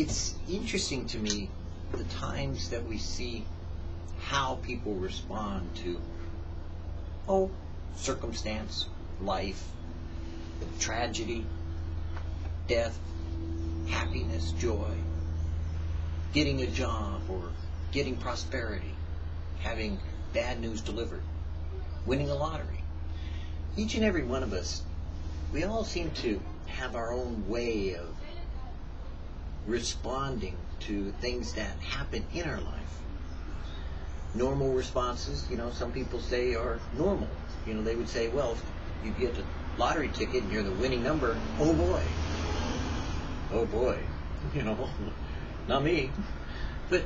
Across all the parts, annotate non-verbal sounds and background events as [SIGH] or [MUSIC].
it's interesting to me the times that we see how people respond to, oh, circumstance, life, tragedy, death, happiness, joy, getting a job or getting prosperity, having bad news delivered, winning a lottery. Each and every one of us, we all seem to have our own way of responding to things that happen in our life. Normal responses, you know, some people say are normal. You know, they would say, well, if you get a lottery ticket and you're the winning number, oh boy. Oh boy. [LAUGHS] You know, not me. But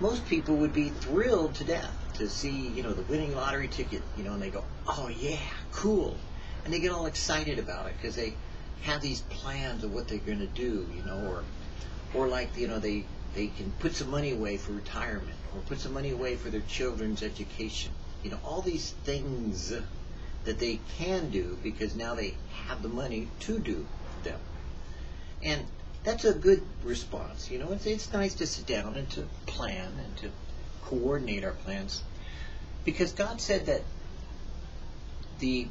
most people would be thrilled to death to see, you know, the winning lottery ticket, you know, and they go, oh yeah, cool. And they get all excited about it because they have these plans of what they're going to do, you know, or, or like, you know, they, they can put some money away for retirement or put some money away for their children's education. You know, all these things that they can do because now they have the money to do them. And that's a good response. You know, it's, it's nice to sit down and to plan and to coordinate our plans because God said that the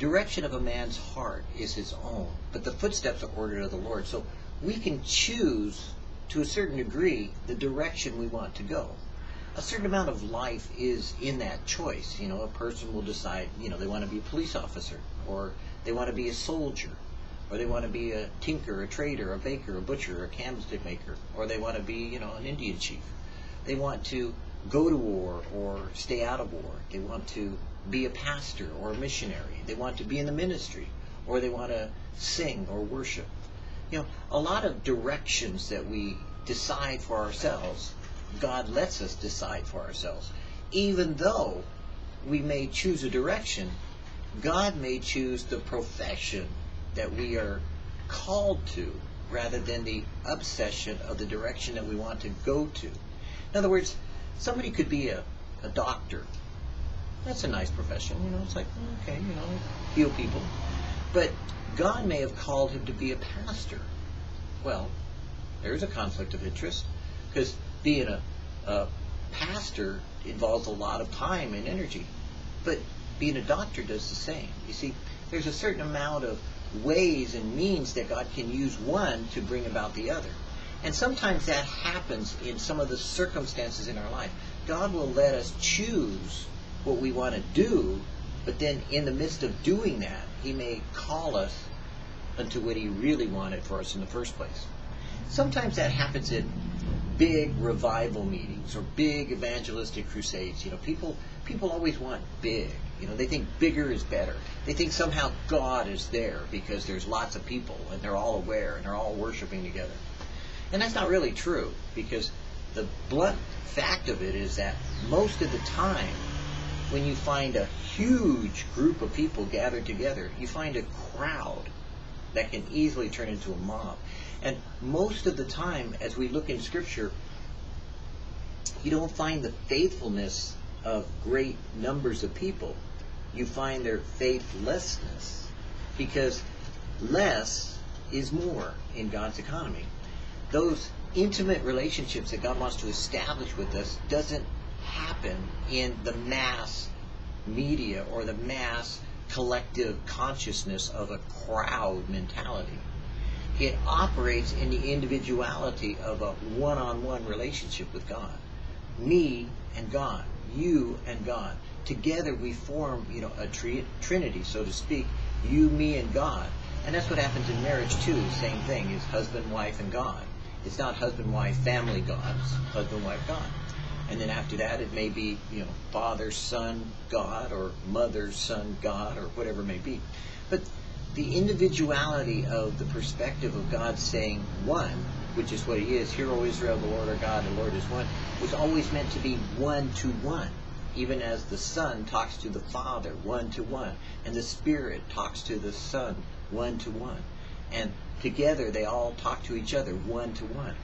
direction of a man's heart is his own, but the footsteps are ordered of the Lord. So we can choose to a certain degree the direction we want to go. A certain amount of life is in that choice. You know, a person will decide, you know, they want to be a police officer, or they want to be a soldier, or they want to be a tinker, a trader, a baker, a butcher, a candlestick maker, or they want to be, you know, an Indian chief. They want to go to war or stay out of war. They want to be a pastor or a missionary. They want to be in the ministry, or they want to sing or worship. You know, a lot of directions that we decide for ourselves, God lets us decide for ourselves. Even though we may choose a direction, God may choose the profession that we are called to rather than the obsession of the direction that we want to go to. In other words, somebody could be a, a doctor. That's a nice profession, you know, it's like, okay, you know, heal people. But God may have called him to be a pastor. Well, there's a conflict of interest because being a, a pastor involves a lot of time and energy. But being a doctor does the same. You see, there's a certain amount of ways and means that God can use one to bring about the other. And sometimes that happens in some of the circumstances in our life. God will let us choose what we want to do, but then in the midst of doing that, He may call us unto what He really wanted for us in the first place. Sometimes that happens in big revival meetings or big evangelistic crusades. You know, people people always want big. You know, they think bigger is better. They think somehow God is there because there's lots of people and they're all aware and they're all worshiping together. And that's not really true because the blunt fact of it is that most of the time when you find a huge group of people gathered together, you find a crowd that can easily turn into a mob. And most of the time, as we look in Scripture, you don't find the faithfulness of great numbers of people you find their faithlessness because less is more in God's economy. Those intimate relationships that God wants to establish with us doesn't happen in the mass media or the mass collective consciousness of a crowd mentality. It operates in the individuality of a one-on-one relationship with God. Me and God. You and God together we form, you know, a tri- trinity, so to speak, you, me, and God. And that's what happens in marriage too. Same thing is husband, wife, and God. It's not husband, wife, family God. It's husband, wife, God. And then after that, it may be, you know, father, son, God, or mother, son, God, or whatever it may be. But the individuality of the perspective of God saying one, which is what he is, Hear, O Israel, the Lord our God, the Lord is one, was always meant to be one to one even as the Son talks to the Father one to one, and the Spirit talks to the Son one to one. And together they all talk to each other one to one.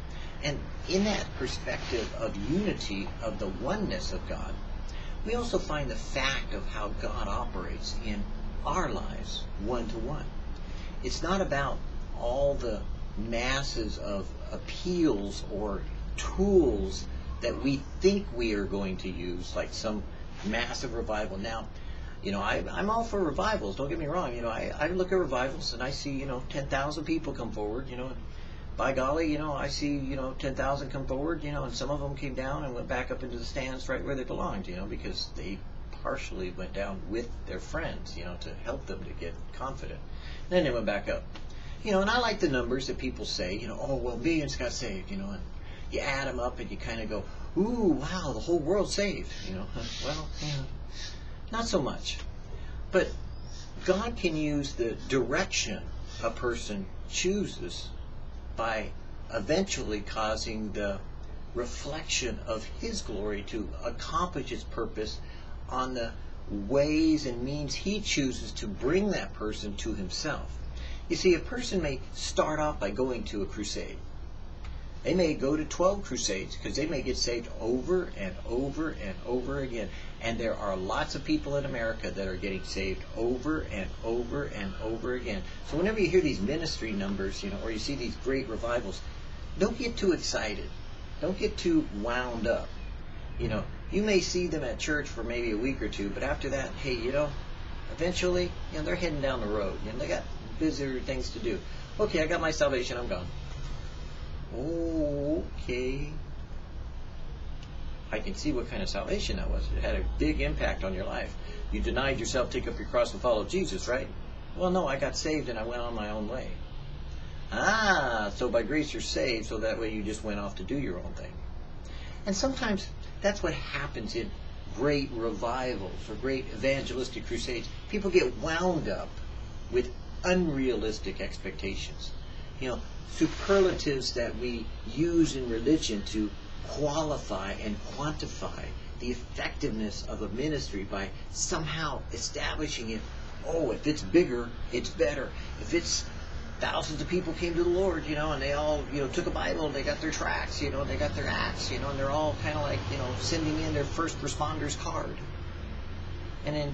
And in that perspective of unity, of the oneness of God, we also find the fact of how God operates in our lives one to one. It's not about all the masses of appeals or tools that we think we are going to use, like some massive revival. Now, you know, I, I'm all for revivals. Don't get me wrong. You know, I, I look at revivals and I see, you know, 10,000 people come forward, you know, by golly, you know, I see, you know, 10,000 come forward, you know, and some of them came down and went back up into the stands right where they belonged, you know, because they partially went down with their friends, you know, to help them to get confident. And Then they went back up. You know, and I like the numbers that people say, you know, oh, well, millions got saved, you know, and you add them up and you kind of go, ooh, wow, the whole world's saved, you know. [LAUGHS] Well, yeah, not so much. But God can use the direction a person chooses by eventually causing the reflection of His glory to accomplish its purpose on the ways and means He chooses to bring that person to Himself. You see, a person may start off by going to a crusade. They may go to 12 crusades because they may get saved over and over and over again. And there are lots of people in America that are getting saved over and over and over again. So whenever you hear these ministry numbers, you know, or you see these great revivals, don't get too excited. Don't get too wound up. You know, you may see them at church for maybe a week or two, but after that, hey, you know, eventually, you know, they're heading down the road. You know, they got busier things to do. Okay, I got my salvation, I'm gone. Okay. I can see what kind of salvation that was. It had a big impact on your life. You denied yourself, take up your cross, and follow Jesus, right? Well, no, I got saved and I went on my own way. Ah, so by grace you're saved, so that way you just went off to do your own thing. And sometimes that's what happens in great revivals or great evangelistic crusades. People get wound up with unrealistic expectations. You know, superlatives that we use in religion to qualify and quantify the effectiveness of a ministry by somehow establishing it. Oh, if it's bigger, it's better. If it's thousands of people came to the Lord, you know, and they all, you know, took a Bible and they got their tracts, you know, they got their acts, you know, and they're all kind of like, you know, sending in their first responders card. And then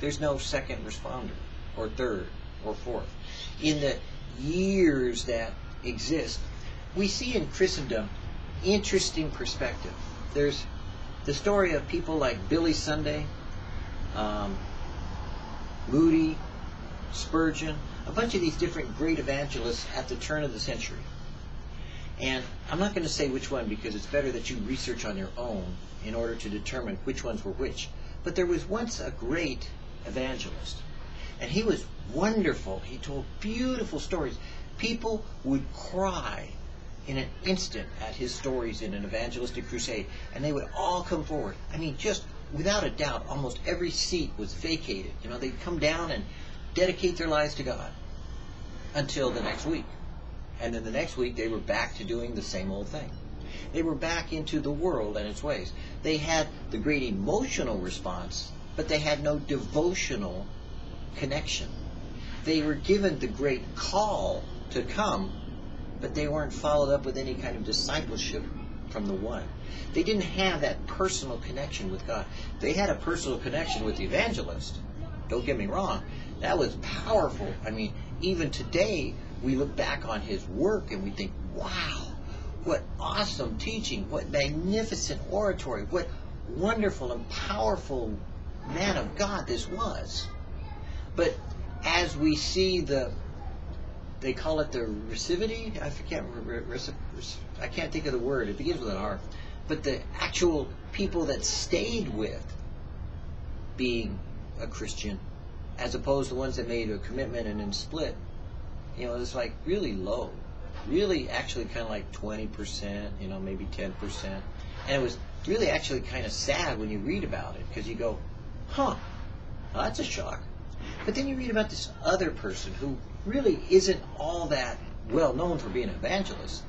there's no second responder or third or fourth. In the years that exist, we see in Christendom interesting perspective. There's the story of people like Billy Sunday, um, Moody, Spurgeon, a bunch of these different great evangelists at the turn of the century. And I'm not going to say which one because it's better that you research on your own in order to determine which ones were which. But there was once a great evangelist, and he was wonderful. He told beautiful stories. People would cry in an instant at his stories in an evangelistic crusade, and they would all come forward. I mean, just without a doubt, almost every seat was vacated. You know, they'd come down and dedicate their lives to God until the next week. And then the next week, they were back to doing the same old thing. They were back into the world and its ways. They had the great emotional response, but they had no devotional connection. They were given the great call to come, but they weren't followed up with any kind of discipleship from the one. They didn't have that personal connection with God. They had a personal connection with the evangelist. Don't get me wrong. That was powerful. I mean, even today, we look back on his work and we think, wow, what awesome teaching, what magnificent oratory, what wonderful and powerful man of God this was. But as we see the they call it the receptivity. I forget. I can't think of the word. It begins with an R. But the actual people that stayed with being a Christian, as opposed to ones that made a commitment and then split, you know, it's like really low. Really, actually, kind of like 20%, you know, maybe 10%. And it was really actually kind of sad when you read about it because you go, huh, well, that's a shock. But then you read about this other person who really isn't all that well known for being an evangelist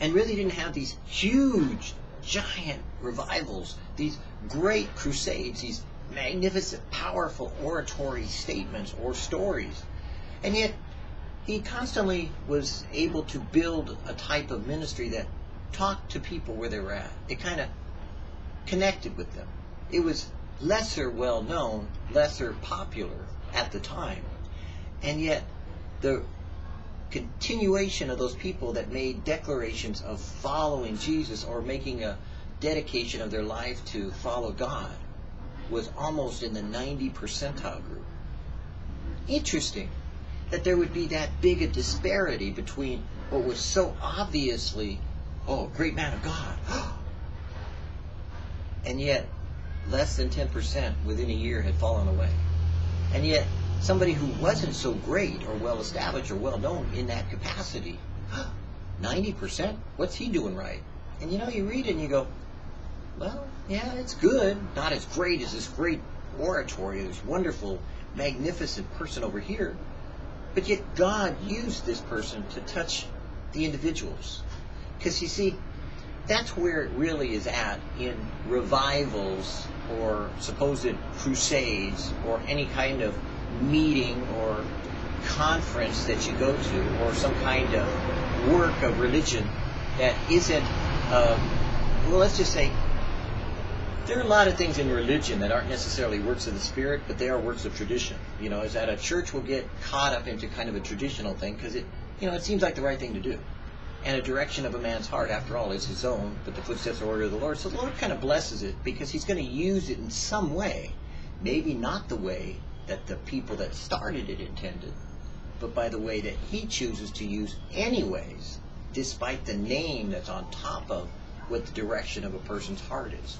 and really didn't have these huge, giant revivals, these great crusades, these magnificent, powerful oratory statements or stories. And yet, he constantly was able to build a type of ministry that talked to people where they were at. It kind of connected with them. It was lesser well known, lesser popular at the time. And yet, the continuation of those people that made declarations of following Jesus or making a dedication of their life to follow God was almost in the 90 percentile group. Interesting that there would be that big a disparity between what was so obviously, oh, great man of God, [GASPS] and yet less than 10% within a year had fallen away. And yet somebody who wasn't so great or well established or well known in that capacity, [GASPS] 90%, what's he doing right? And you know, you read it and you go, well, yeah, it's good. Not as great as this great oratory, this wonderful, magnificent person over here. But yet God used this person to touch the individuals. Because you see, that's where it really is at in revivals or supposed crusades or any kind of meeting or conference that you go to or some kind of work of religion that isn't, uh, well, let's just say, there are a lot of things in religion that aren't necessarily works of the spirit, but they are works of tradition. You know, is that a church will get caught up into kind of a traditional thing because it, you know, it seems like the right thing to do. And a direction of a man's heart, after all, is his own, but the footsteps are order of the Lord. So the Lord kind of blesses it because he's going to use it in some way. Maybe not the way that the people that started it intended, but by the way that he chooses to use anyways, despite the name that's on top of what the direction of a person's heart is.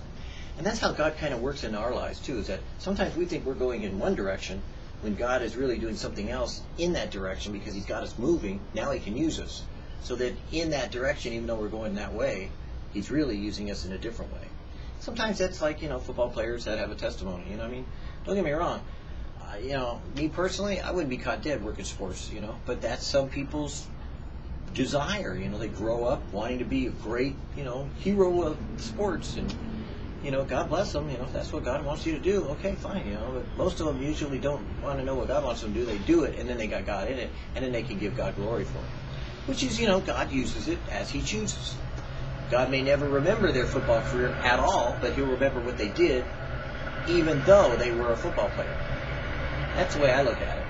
And that's how God kind of works in our lives too, is that sometimes we think we're going in one direction when God is really doing something else in that direction because he's got us moving, now he can use us. So that in that direction, even though we're going that way, he's really using us in a different way. Sometimes that's like, you know, football players that have a testimony, you know what I mean? Don't get me wrong uh, you know, me personally, I wouldn't be caught dead working sports, you know, but that's some people's desire. You know, they grow up wanting to be a great, you know, hero of sports, and you know, God bless them. You know, if that's what God wants you to do, okay, fine. You know, but most of them usually don't want to know what God wants them to do. They do it, and then they got God in it, and then they can give God glory for it. Which is, you know, God uses it as He chooses. God may never remember their football career at all, but He'll remember what they did, even though they were a football player. That's the way I look at it.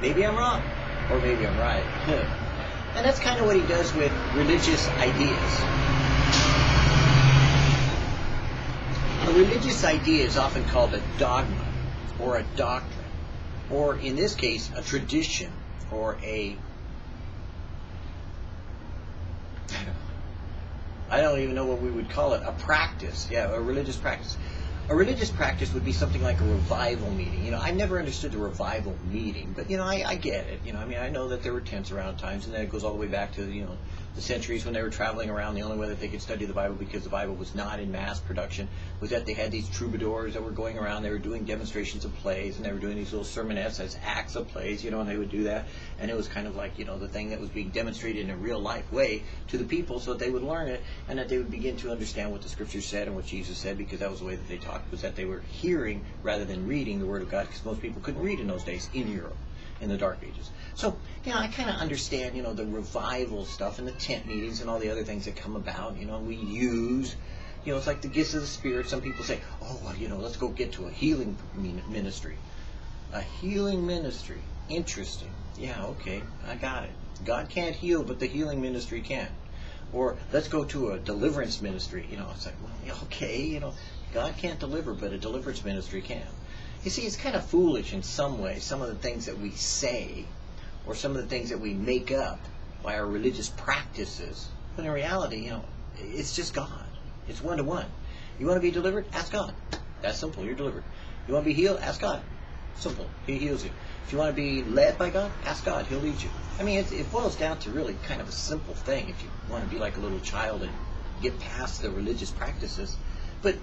Maybe I'm wrong, or maybe I'm right. [LAUGHS] and that's kind of what he does with religious ideas. A religious idea is often called a dogma, or a doctrine, or in this case, a tradition, or a I don't even know what we would call it, a practice. Yeah, a religious practice a religious practice would be something like a revival meeting. You know, I never understood the revival meeting, but you know, I, I get it. You know, I mean, I know that there were tents around times, and then it goes all the way back to you know the centuries when they were traveling around. The only way that they could study the Bible because the Bible was not in mass production was that they had these troubadours that were going around. They were doing demonstrations of plays, and they were doing these little sermonettes as acts of plays. You know, and they would do that, and it was kind of like you know the thing that was being demonstrated in a real life way to the people, so that they would learn it and that they would begin to understand what the Scriptures said and what Jesus said because that was the way that they talked was that they were hearing rather than reading the Word of God because most people couldn't read in those days in Europe in the Dark Ages. So, you know, I kind of understand, you know, the revival stuff and the tent meetings and all the other things that come about. You know, we use, you know, it's like the gifts of the Spirit. Some people say, oh, well, you know, let's go get to a healing ministry. A healing ministry. Interesting. Yeah, okay, I got it. God can't heal, but the healing ministry can. Or let's go to a deliverance ministry. You know, it's like, well, okay, you know, God can't deliver, but a deliverance ministry can. You see, it's kind of foolish in some ways, some of the things that we say, or some of the things that we make up by our religious practices. But in reality, you know, it's just God. It's one to one. You want to be delivered? Ask God. That's simple. You're delivered. You want to be healed? Ask God. Simple. He heals you. If you want to be led by God, ask God. He'll lead you. I mean, it, it boils down to really kind of a simple thing if you want to be like a little child and get past the religious practices. But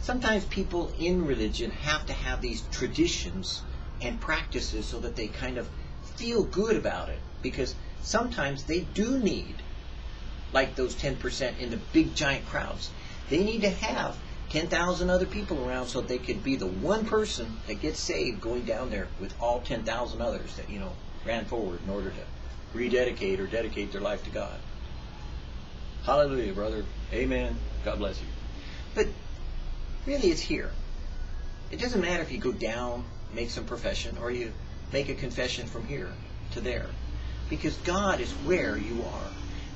sometimes people in religion have to have these traditions and practices so that they kind of feel good about it because sometimes they do need like those 10% in the big giant crowds. They need to have 10,000 other people around so they could be the one person that gets saved going down there with all 10,000 others that you know ran forward in order to rededicate or dedicate their life to God. Hallelujah brother. Amen. God bless you. But really it's here. It doesn't matter if you go down, make some profession, or you make a confession from here to there. Because God is where you are.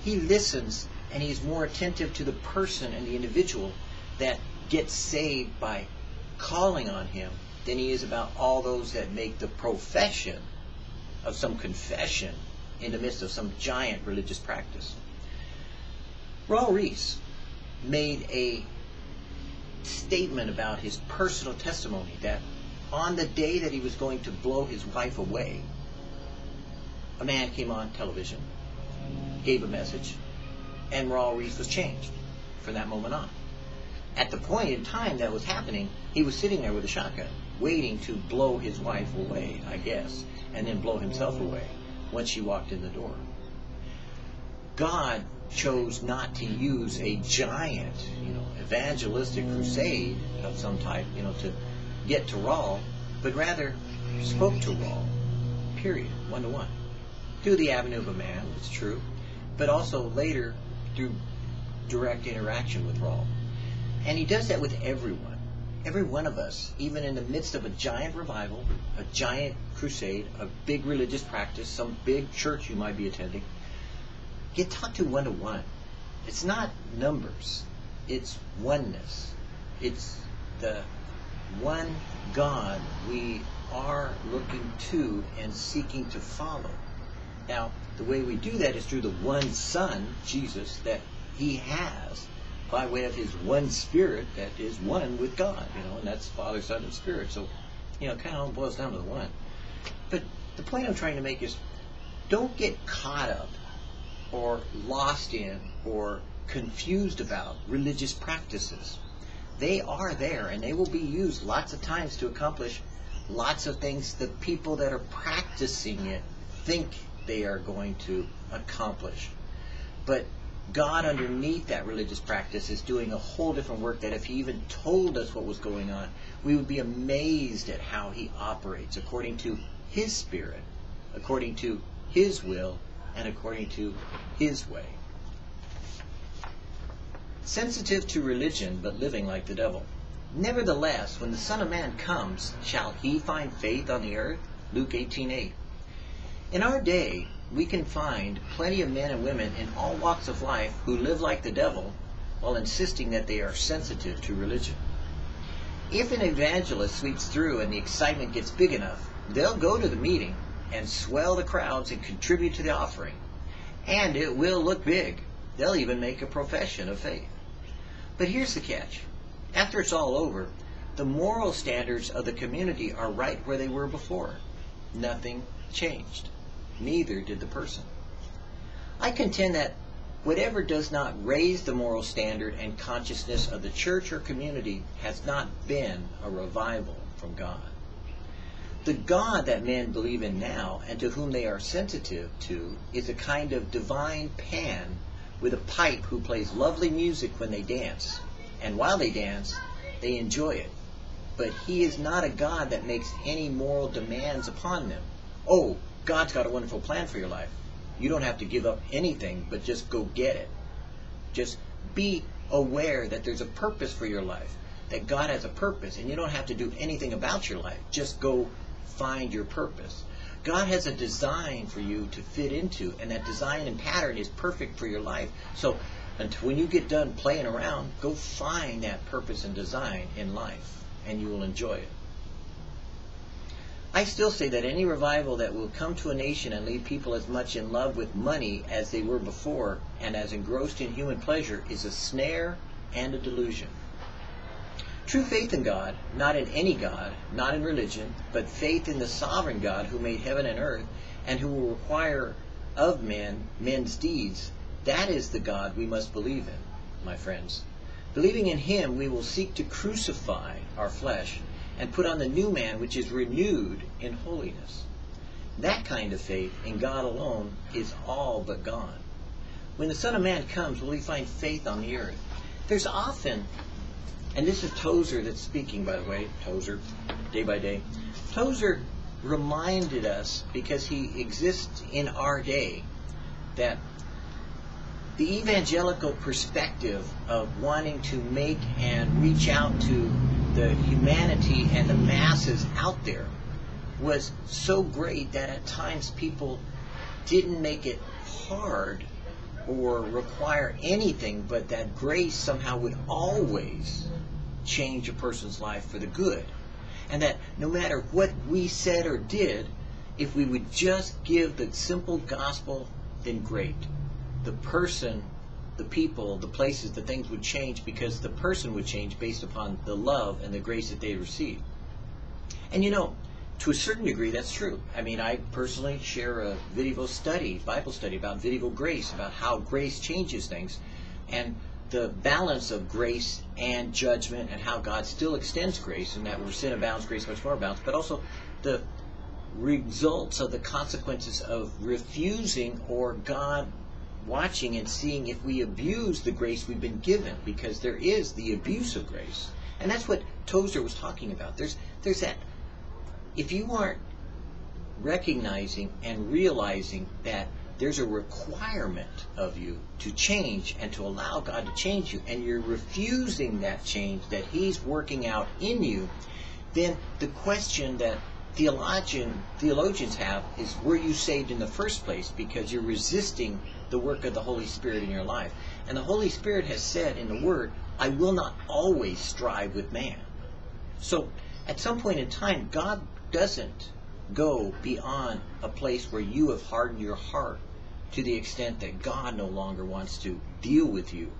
He listens and he's more attentive to the person and the individual that gets saved by calling on him than he is about all those that make the profession of some confession in the midst of some giant religious practice. Raul Ries made a statement about his personal testimony that on the day that he was going to blow his wife away, a man came on television, gave a message, and Raul Ries was changed from that moment on. At the point in time that was happening, he was sitting there with a shotgun, waiting to blow his wife away, I guess, and then blow himself away once she walked in the door. God chose not to use a giant, you know, evangelistic crusade of some type, you know, to get to Raul, but rather spoke to Raul, period, one to one. Through the avenue of a man, it's true, but also later through direct interaction with Raul. And he does that with everyone. Every one of us, even in the midst of a giant revival, a giant crusade, a big religious practice, some big church you might be attending, get talked to one to one. It's not numbers, it's oneness. It's the one God we are looking to and seeking to follow. Now, the way we do that is through the one Son, Jesus, that He has by way of His one Spirit that is one with God, you know, and that's Father, Son, and Spirit. So, you know, kind of all boils down to the one. But the point I'm trying to make is don't get caught up or lost in or confused about religious practices. They are there and they will be used lots of times to accomplish lots of things the people that are practicing it think they are going to accomplish. But God underneath that religious practice is doing a whole different work that if he even told us what was going on, we would be amazed at how he operates according to his spirit, according to his will, and according to his way. Sensitive to religion, but living like the devil. Nevertheless, when the Son of Man comes, shall he find faith on the earth? Luke 18:8. In our day, we can find plenty of men and women in all walks of life who live like the devil while insisting that they are sensitive to religion. If an evangelist sweeps through and the excitement gets big enough, they'll go to the meeting and swell the crowds and contribute to the offering. And it will look big. They'll even make a profession of faith. But here's the catch. After it's all over, the moral standards of the community are right where they were before. Nothing changed. Neither did the person. I contend that whatever does not raise the moral standard and consciousness of the church or community has not been a revival from God. The God that men believe in now and to whom they are sensitive to is a kind of divine Pan with a pipe who plays lovely music when they dance. And while they dance, they enjoy it. But he is not a God that makes any moral demands upon them. Oh, God's got a wonderful plan for your life. You don't have to give up anything, but just go get it. Just be aware that there's a purpose for your life, that God has a purpose, and you don't have to do anything about your life. Just go find your purpose. God has a design for you to fit into, and that design and pattern is perfect for your life. So until when you get done playing around, go find that purpose and design in life, and you will enjoy it. I still say that any revival that will come to a nation and leave people as much in love with money as they were before and as engrossed in human pleasure is a snare and a delusion. True faith in God, not in any God, not in religion, but faith in the sovereign God who made heaven and earth and who will require of men men's deeds, that is the God we must believe in, my friends. Believing in him, we will seek to crucify our flesh and put on the new man which is renewed in holiness. That kind of faith in God alone is all but gone. When the Son of Man comes, will he find faith on the earth? There's often and this is Tozer that's speaking, by the way, Tozer, day by day. Tozer reminded us, because he exists in our day, that the evangelical perspective of wanting to make and reach out to the humanity and the masses out there was so great that at times people didn't make it hard or require anything, but that grace somehow would always change a person's life for the good. And that no matter what we said or did, if we would just give the simple gospel, then great. The person, the people, the places, the things would change because the person would change based upon the love and the grace that they received. And you know, to a certain degree, that's true. I mean, I personally share a video study, Bible study about video grace, about how grace changes things, and the balance of grace and judgment, and how God still extends grace, and that where sin abounds, grace much more abounds, but also the results of the consequences of refusing or God watching and seeing if we abuse the grace we've been given, because there is the abuse of grace. And that's what Tozer was talking about. There's there's that if you aren't recognizing and realizing that there's a requirement of you to change and to allow God to change you, and you're refusing that change that He's working out in you, then the question that theologian theologians have is were you saved in the first place because you're resisting the work of the Holy Spirit in your life. And the Holy Spirit has said in the Word, I will not always strive with man. So at some point in time, God doesn't go beyond a place where you have hardened your heart to the extent that God no longer wants to deal with you,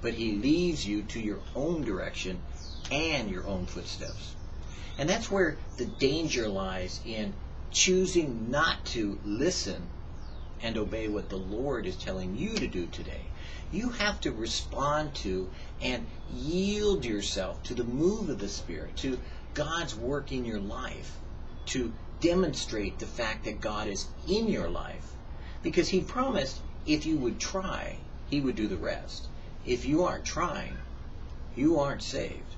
but He leaves you to your own direction and your own footsteps. And that's where the danger lies in choosing not to listen and obey what the Lord is telling you to do today. You have to respond to and yield yourself to the move of the Spirit, to God's work in your life to demonstrate the fact that God is in your life. Because he promised if you would try, he would do the rest. If you aren't trying, you aren't saved.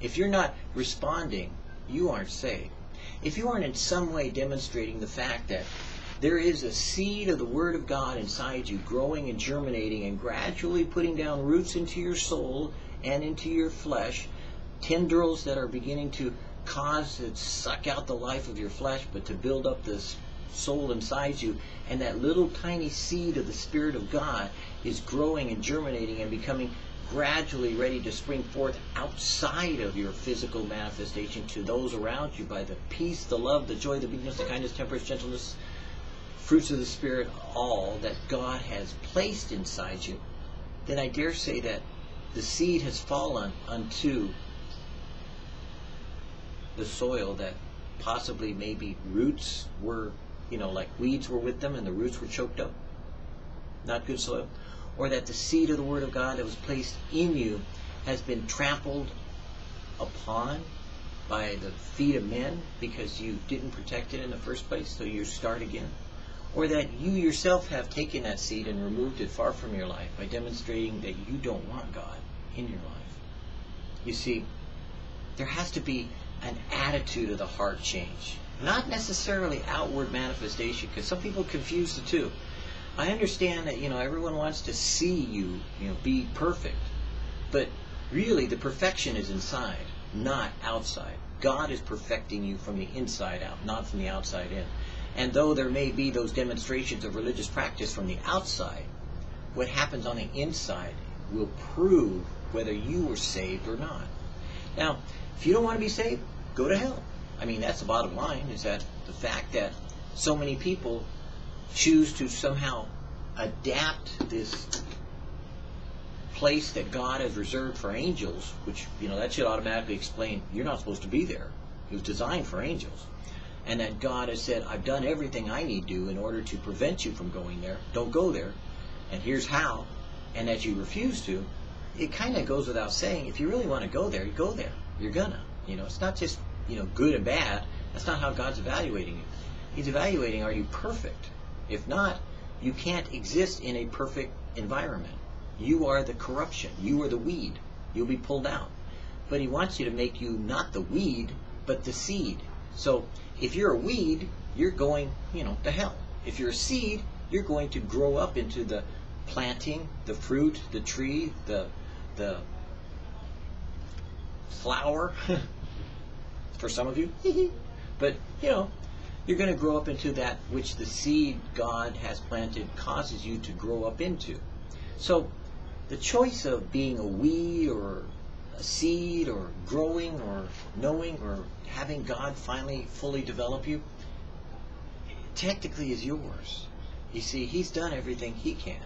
If you're not responding, you aren't saved. If you aren't in some way demonstrating the fact that there is a seed of the Word of God inside you growing and germinating and gradually putting down roots into your soul and into your flesh, tendrils that are beginning to cause to suck out the life of your flesh, but to build up this soul inside you. And that little tiny seed of the Spirit of God is growing and germinating and becoming gradually ready to spring forth outside of your physical manifestation to those around you by the peace, the love, the joy, the meekness, the kindness, temperance, gentleness, fruits of the Spirit, all that God has placed inside you, then I dare say that the seed has fallen unto the soil that possibly maybe roots were, you know, like weeds were with them and the roots were choked up. Not good soil. Or that the seed of the Word of God that was placed in you has been trampled upon by the feet of men because you didn't protect it in the first place, so you start again. Or that you yourself have taken that seed and removed it far from your life by demonstrating that you don't want God in your life. You see, there has to be an attitude of the heart change, not necessarily outward manifestation, because some people confuse the two. I understand that you know everyone wants to see you, you know, be perfect, but really the perfection is inside, not outside. God is perfecting you from the inside out, not from the outside in. And though there may be those demonstrations of religious practice from the outside, what happens on the inside will prove whether you were saved or not. Now, if you don't want to be saved, go to hell. I mean, that's the bottom line, is that the fact that so many people choose to somehow adapt this place that God has reserved for angels, which, you know, that should automatically explain you're not supposed to be there. It was designed for angels. And that God has said, I've done everything I need to in order to prevent you from going there. Don't go there. And here's how. And that you refuse to, it kind of goes without saying, if you really want to go there, you go there. You're gonna. You know, it's not just you know good and bad. That's not how God's evaluating you. He's evaluating are you perfect. If not, you can't exist in a perfect environment. You are the corruption. You are the weed. You'll be pulled out. But he wants you to make you not the weed, but the seed. So if you're a weed, you're going, you know, to hell. If you're a seed, you're going to grow up into the planting, the fruit, the tree, the the flower [LAUGHS] for some of you. [LAUGHS] but, you know, you're going to grow up into that which the seed God has planted causes you to grow up into. So the choice of being a weed or a seed or growing or knowing or having God finally fully develop you technically is yours. You see, He's done everything He can.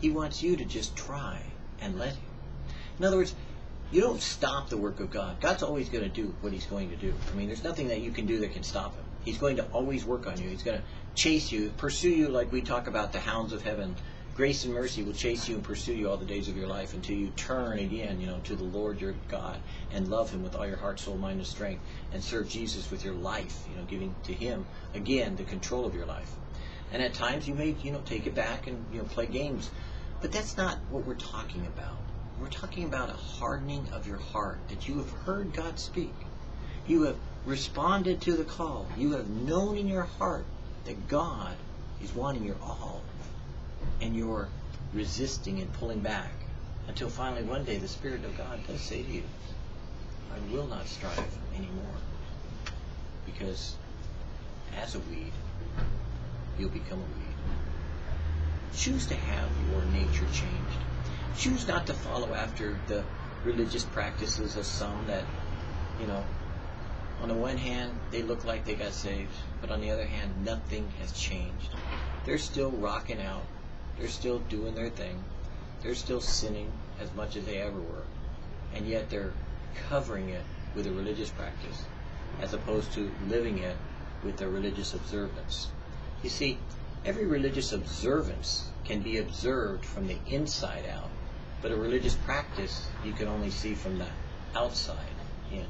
He wants you to just try and let Him. In other words, you don't stop the work of God. God's always going to do what He's going to do. I mean, there's nothing that you can do that can stop Him. He's going to always work on you. He's going to chase you, pursue you like we talk about the hounds of heaven. Grace and mercy will chase you and pursue you all the days of your life until you turn again, you know, to the Lord your God and love Him with all your heart, soul, mind, and strength, and serve Jesus with your life, you know, giving to Him again the control of your life. And at times you may, you know, take it back and you know play games, but that's not what we're talking about. We're talking about a hardening of your heart that you have heard God speak. You have responded to the call. You have known in your heart that God is wanting your all. And you're resisting and pulling back until finally one day the Spirit of God does say to you, I will not strive anymore. Because as a weed, you'll become a weed. Choose to have your nature changed. Choose not to follow after the religious practices of some that, you know, on the one hand, they look like they got saved, but on the other hand, nothing has changed. They're still rocking out. They're still doing their thing. They're still sinning as much as they ever were. And yet they're covering it with a religious practice as opposed to living it with their religious observance. You see, every religious observance can be observed from the inside out, but a religious practice you can only see from the outside in.